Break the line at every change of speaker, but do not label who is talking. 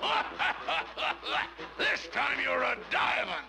this time you're a diamond.